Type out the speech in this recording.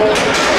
Thank you.